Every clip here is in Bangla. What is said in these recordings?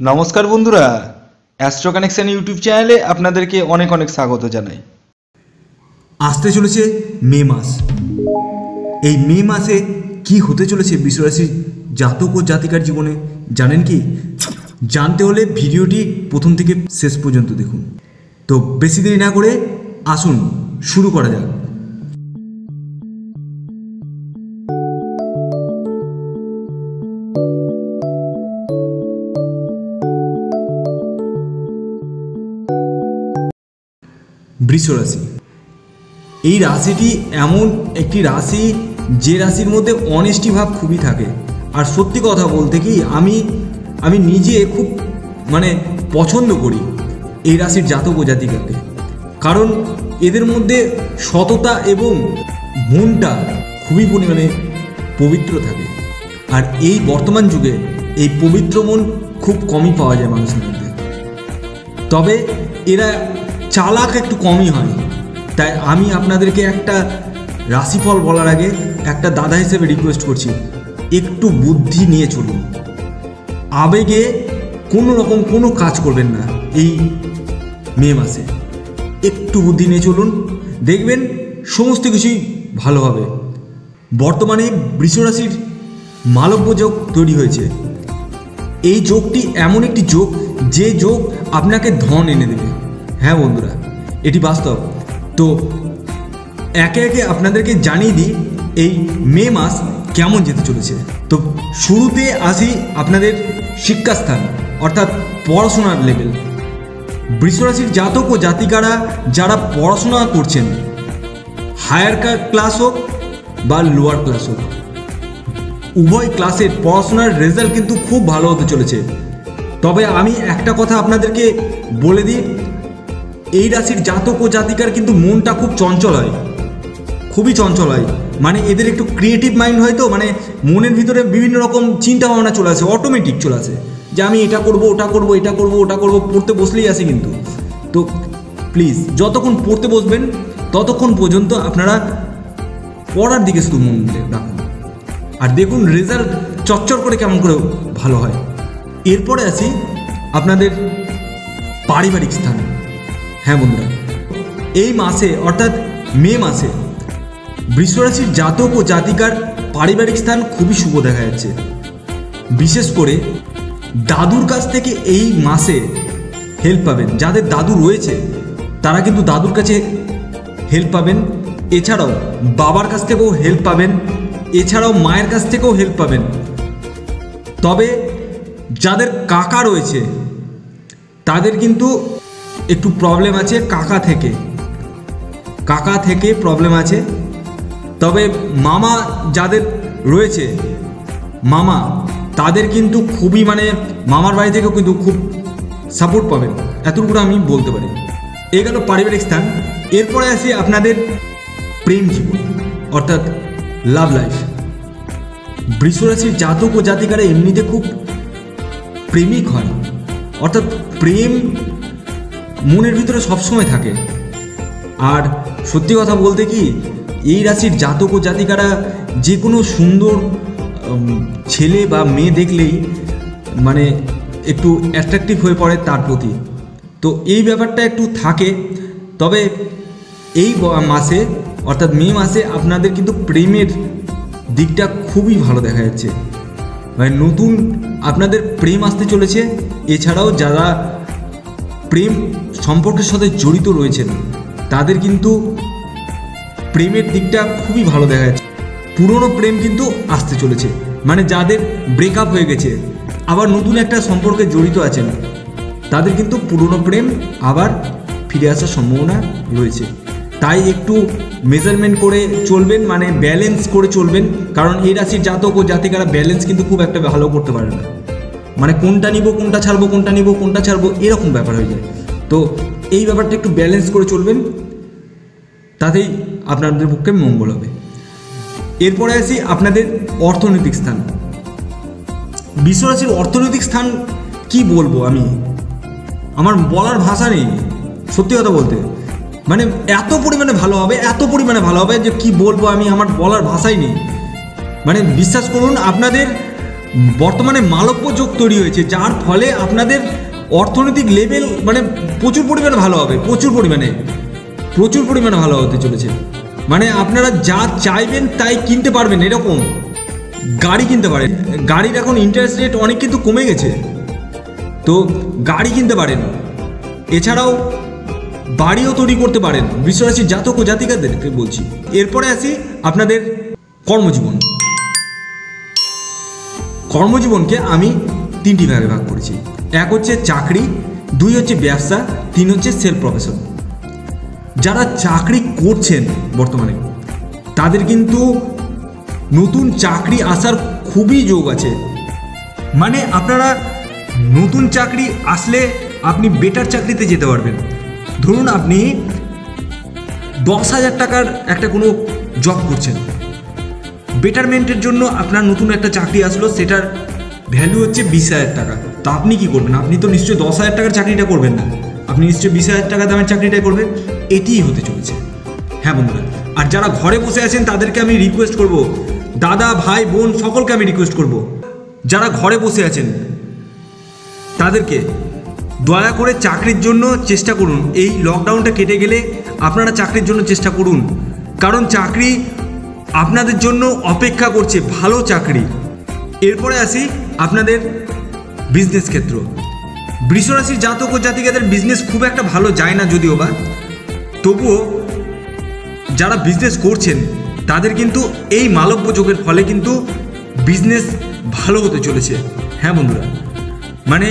নমস্কার বন্ধুরা অ্যাস্ট্রো কানেকশন ইউটিউব চ্যানেলে আপনাদেরকে অনেক অনেক স্বাগত জানাই। আসতে চলেছে মে মাস। এই মে মাসে কি হতে চলেছে বিশ্বরাশির জাতক ও জাতিকার জীবনে, জানেন কি? জানতে হলে ভিডিওটি প্রথম থেকে শেষ পর্যন্ত দেখুন। তো বেশি দেরি না করে আসুন, শুরু করা যাক। বৃষ রাশি। এই রাশিটি এমন একটি রাশি যে রাশির মধ্যে অনেস্টি ভাব খুবই থাকে। আর সত্যি কথা বলতে কি, আমি আমি নিজে খুব মানে পছন্দ করি এই রাশির জাতক ও জাতিকাকে। কারণ এদের মধ্যে সততা এবং মনটা খুবই পরিমাণে পবিত্র থাকে। আর এই বর্তমান যুগে এই পবিত্র মন খুব কমই পাওয়া যায় মানুষের মধ্যে। তবে এরা চালাক একটু কমই হয়। তাই আমি আপনাদেরকে একটা রাশিফল বলার আগে একটা দাদা হিসেবে রিকোয়েস্ট করছি, একটু বুদ্ধি নিয়ে চলুন। আবেগে কোনো রকম কোনো কাজ করবেন না এই মে মাসে। একটু বুদ্ধি নিয়ে চলুন, দেখবেন সমস্ত কিছুই ভালো হবে। বর্তমানে বৃষরাশির মালব্য যোগ তৈরি হয়েছে। এই যোগটি এমন একটি যোগ, যে যোগ আপনাকে ধন এনে দেবে। হ্যাঁ বন্ধুরা, এটি বাস্তব। তো একে একে আপনাদেরকে জানিয়ে দিই, এই মে মাস কেমন যেতে চলেছে। তো শুরুতে আসি আপনাদের শিক্ষাস্থান, অর্থাৎ পড়াশোনার লেভেল বৃষরাশির জাতক ও জাতিকারা যারা পড়াশোনা করছেন হায়ার ক্লাস হোক বা লোয়ার ক্লাস হোক, উভয় ক্লাসের পড়াশোনার রেজাল্ট কিন্তু খুব ভালো হতে চলেছে। তবে আমি একটা কথা আপনাদেরকে বলে দিই এই রাশির জাতক ও জাতিকার কিন্তু মনটা খুব চঞ্চল হয়। খুবই চঞ্চল হয়। মানে এদের একটু ক্রিয়েটিভ মাইন্ড হয় তো মানে মনের ভিতরে বিভিন্ন রকম চিন্তা ভাবনা চলে আসে অটোমেটিক চলে আসে। যে আমি এটা করব, ওটা করব, এটা করব, ওটা করব, পড়তে বসলেই আসে কিন্তু। তো প্লিজ যতক্ষণ পড়তে বসবেন, ততক্ষণ পর্যন্ত আপনারা পড়ার দিকে শুধু মন রাখুন। আর দেখুন রেজাল্ট চচ্চর করে কেমন করে ভালো হয়। এরপরে আসি আপনাদের পারিবারিক স্থান। হ্যাঁ বন্ধুরা, এই মাসে, অর্থাৎ মে মাসে বৃষরাশির জাতক ও জাতিকার পারিবারিক স্থান খুবই শুভ দেখা যাচ্ছে। বিশেষ করে দাদুর কাছ থেকে এই মাসে হেল্প পাবেন। যাদের দাদু রয়েছে, তারা কিন্তু দাদুর কাছে হেল্প পাবেন। এছাড়াও বাবার কাছ থেকেও হেল্প পাবেন। এছাড়াও মায়ের কাছ থেকেও হেল্প পাবেন। তবে যাদের কাকা রয়েছে, তাদের কিন্তু একটু প্রবলেম আছে কাকা থেকে। কাকা থেকে প্রবলেম আছে। তবে মামা যাদের রয়েছে, মামা, তাদের কিন্তু খুবই মানে মামার বাড়ি থেকেও কিন্তু খুব সাপোর্ট পাবেন। এতটুকু আমি বলতে পারি। এই গেল পারিবারিক স্থান। এরপরে আসি আপনাদের প্রেম জীবন, অর্থাৎ লাভ লাইফ বৃষরাশির জাতক ও জাতিকারা এমনিতে খুব প্রেমিক হয়। অর্থাৎ প্রেম মনের ভিতরে সবসময় থাকে। আর সত্যি কথা বলতে কি, এই রাশির জাতক ও জাতিকারা যে কোনো সুন্দর ছেলে বা মেয়ে দেখলেই মানে একটু অ্যাট্রাকটিভ হয়ে পড়ে তার প্রতি। তো এই ব্যাপারটা একটু থাকে। তবে এই মাসে অর্থাৎ মে মাসে আপনাদের কিন্তু প্রেমের দিকটা খুবই ভালো দেখা যাচ্ছে। মানে নতুন আপনাদের প্রেম আসতে চলেছে। এছাড়াও যারা প্রেম সম্পর্কের সাথে জড়িত রয়েছেন। তাদের কিন্তু প্রেমের দিকটা খুবই ভালো দেখা যাচ্ছে। পুরনো প্রেম কিন্তু আসতে চলেছে। মানে যাদের ব্রেকআপ হয়ে গেছে, আবার নতুন একটা সম্পর্কে জড়িত আছেন, তাদের কিন্তু পুরনো প্রেম আবার ফিরে আসার সম্ভাবনা রয়েছে। তাই একটু মেজারমেন্ট করে চলবেন মানে ব্যালেন্স করে চলবেন, কারণ এই রাশির জাতক ও জাতিকারা ব্যালেন্স কিন্তু খুব একটা ভালো করতে পারে না। মানে কোনটা নিব, কোনটা ছাড়বো, কোনটা নিব, কোনটা ছাড়বো, এরকম ব্যাপার হয়ে যায়। তো এই ব্যাপারটা একটু ব্যালেন্স করে চলবেন, তাতেই আপনাদের পক্ষে মঙ্গল হবে। এরপরে আসি আপনাদের অর্থনৈতিক স্থান। বিশ্বরাশির অর্থনৈতিক স্থান কি বলব আমি? আমার বলার ভাষা নেই, সত্যি কথা বলতে। মানে এত পরিমাণে ভালো হবে, এত পরিমাণে ভালো হবে যে কি বলব আমি, আমার বলার ভাষাই নেই। মানে বিশ্বাস করুন, আপনাদের বর্তমানে মালব্য যোগ তৈরি হয়েছে, যার ফলে আপনাদের অর্থনৈতিক লেভেল মানে প্রচুর পরিমাণে ভালো হবে, প্রচুর পরিমাণে প্রচুর পরিমাণে ভালো হতে চলেছে। মানে আপনারা যা চাইবেন তাই কিনতে পারবেন, এরকম। গাড়ি কিনতে পারেন, গাড়ির এখন ইন্টারেস্ট রেট অনেক কিন্তু কমে গেছে। তো গাড়ি কিনতে পারেন, এছাড়াও বাড়িও তৈরি করতে পারেন, বিশ্বরাশির জাতক ও জাতিকাদেরকে বলছি। এরপরে আসি আপনাদের কর্মজীবন। কর্মজীবনকে আমি তিনটি ভাগে ভাগ করেছি। এক হচ্ছে চাকরি, দুই হচ্ছে ব্যবসা, তিন হচ্ছে সেলফ প্রফেশন যারা চাকরি করছেন বর্তমানে, তাদের কিন্তু নতুন চাকরি আসার খুবই যোগ আছে। মানে আপনারা নতুন চাকরি আসলে আপনি বেটার চাকরিতে যেতে পারবেন। ধরুন আপনি দশ হাজার টাকার একটা কোনো জব করছেন। বেটারমেন্টের জন্য আপনার নতুন একটা চাকরি আসলো, সেটার ভ্যালু হচ্ছে বিশ হাজার টাকা। তা আপনি কি করবেন? আপনি তো নিশ্চয়ই দশ হাজার টাকার চাকরিটা করবেন না। আপনি নিশ্চয়ই বিশ হাজার টাকা দামের চাকরিটাই করবেন। এটিই হতে চলেছে। হ্যাঁ বন্ধুরা, আর যারা ঘরে বসে আছেন, তাদেরকে আমি রিকোয়েস্ট করব। দাদা, ভাই, বোন, সকলকে আমি রিকোয়েস্ট করব। যারা ঘরে বসে আছেন, তাদেরকে দয়া করে চাকরির জন্য চেষ্টা করুন। এই লকডাউনটা কেটে গেলে আপনারা চাকরির জন্য চেষ্টা করুন। কারণ চাকরি আপনাদের জন্য অপেক্ষা করছে ভালো চাকরি। এরপরে আসি আপনাদের বিজনেস ক্ষেত্র। বৃষরাশির জাতক ও জাতিকাদের বিজনেস খুব একটা ভালো যায় না যদিও বা। তবুও যারা বিজনেস করছেন, তাদের কিন্তু এই মালব্য যোগের ফলে কিন্তু বিজনেস ভালো হতে চলেছে। হ্যাঁ বন্ধুরা মানে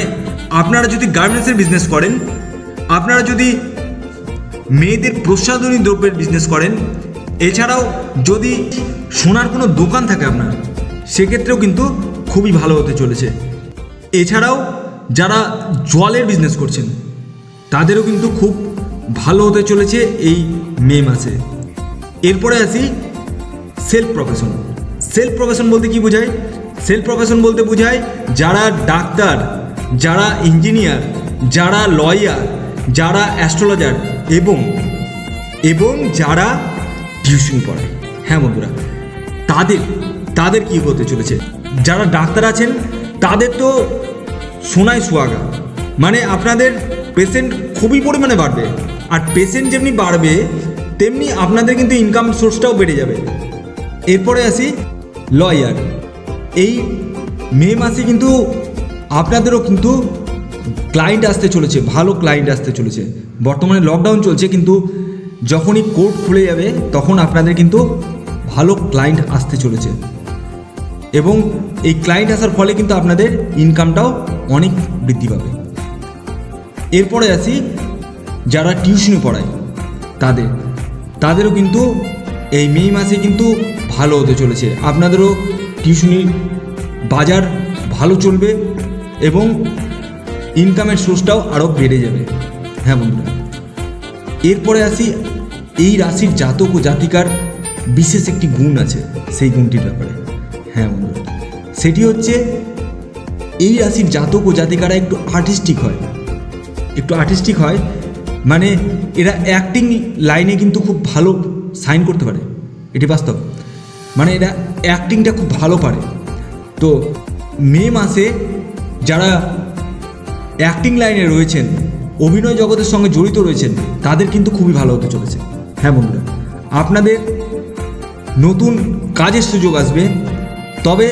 আপনারা যদি গার্মেন্টসের বিজনেস করেন, আপনারা যদি মেয়েদের প্রসাধনী দ্রব্যের বিজনেস করেন এছাড়াও যদি সোনার কোনো দোকান থাকে আপনার, সেক্ষেত্রেও কিন্তু খুবই ভালো হতে চলেছে। এছাড়াও যারা জলের বিজনেস করছেন, তাদেরও কিন্তু খুব ভালো হতে চলেছে এই মে মাসে। এরপরে আসি সেলফ প্রফেশন সেলফ প্রফেশন বলতে কি বোঝায়? সেলফ প্রফেশন বলতে বোঝায় যারা ডাক্তার, যারা ইঞ্জিনিয়ার যারা লয়ার যারা অ্যাস্ট্রোলজার এবং এবং যারা টিউশন পড়ায়। হ্যাঁ বন্ধুরা, তাদের তাদের কি হতে চলেছে? যারা ডাক্তার আছেন, তাদের তো সোনায় সোয়াগা। মানে আপনাদের পেশেন্ট খুবই পরিমাণে বাড়বে। আর পেশেন্ট যেমনি বাড়বে, তেমনি আপনাদের কিন্তু ইনকাম সোর্সটাও বেড়ে যাবে। এরপরে আসি লয়ার এই মে মাসে কিন্তু আপনাদেরও কিন্তু ক্লায়েন্ট আসতে চলেছে, ভালো ক্লায়েন্ট আসতে চলেছে। বর্তমানে লকডাউন চলছে, কিন্তু যখনই কোর্ট খুলে যাবে, তখন আপনাদের কিন্তু ভালো ক্লায়েন্ট আসতে চলেছে। এবং এই ক্লায়েন্ট আসার ফলে কিন্তু আপনাদের ইনকামটাও অনেক বৃদ্ধি পাবে। এরপরে আসি যারা টিউশনি পড়ায়, তাদের। তাদেরও কিন্তু এই মে মাসে কিন্তু ভালো হতে চলেছে। আপনাদেরও টিউশনির বাজার ভালো চলবে এবং ইনকামের সোর্সটাও আরও বেড়ে যাবে। হ্যাঁ বন্ধুরা। এরপরে আসি এই রাশির জাতক ও জাতিকার বিশেষ একটি গুণ আছে সেই গুণটির ব্যাপারে। হ্যাঁ বন্ধুরা সেটি হচ্ছে এই রাশির জাতক ও জাতিকারা একটু আর্টিস্টিক হয়। একটু আর্টিস্টিক হয় মানে এরা অ্যাক্টিং লাইনে কিন্তু খুব ভালো সাইন করতে পারে। এটি বাস্তব। মানে এরা অ্যাক্টিংটা খুব ভালো পারে। তো মে মাসে যারা অ্যাক্টিং লাইনে রয়েছেন, অভিনয় জগতের সঙ্গে জড়িত রয়েছেন, তাদের কিন্তু খুবই ভালো হতে চলেছে। হ্যাঁ বন্ধুরা, আপনাদের নতুন কাজের সুযোগ আসবে, তবে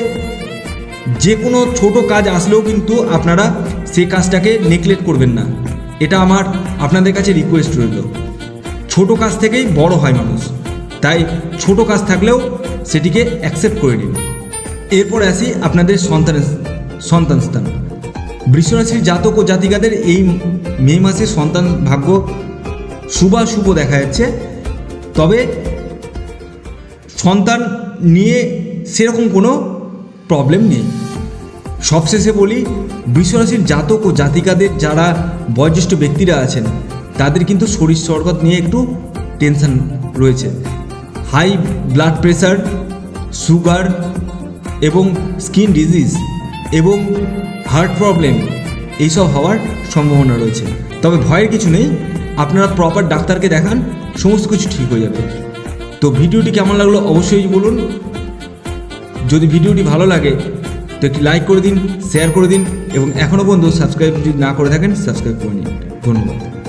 যে কোনো ছোট কাজ আসলেও কিন্তু আপনারা সেই কাজটাকে নেগলেক্ট করবেন না। এটা আমার আপনাদের কাছে রিকোয়েস্ট রইল। ছোট কাজ থেকেই বড় হয় মানুষ, তাই ছোট কাজ থাকলেও সেটিকে অ্যাকসেপ্ট করে নিন। এরপর আসি আপনাদের সন্তানের সন্তান স্থান। বৃষরাশির জাতক ও জাতিকাদের এই মে মাসে সন্তান ভাগ্য শুভাশুভ দেখা যাচ্ছে। তবে সন্তান নিয়ে সেরকম কোনো প্রবলেম নেই। সবশেষে বলি, বৃষরাশির জাতক ও জাতিকাদের যারা বয়োজ্যেষ্ঠ ব্যক্তিরা আছেন, তাদের কিন্তু শরীর সরগত নিয়ে একটু টেনশন রয়েছে। হাই ব্লাড প্রেশার সুগার এবং স্কিন ডিজিজ এবং হার্ট প্রবলেম এইসব হওয়ার সম্ভাবনা রয়েছে। তবে ভয়ের কিছু নেই, আপনারা প্রপার ডাক্তারকে দেখান সমস্ত কিছু ঠিক হয়ে যাবে। তো ভিডিওটি কেমন লাগল অবশ্যই বলুন। যদি ভিডিওটি ভালো লাগে, তো একটি লাইক করে দিন শেয়ার করে দিন, এবং এখনও পর্যন্ত সাবস্ক্রাইব যদি না করে থাকেন সাবস্ক্রাইব করে নিন। ধন্যবাদ।